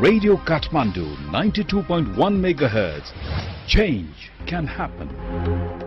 Radio Kathmandu 92.1 MHz. Change can happen.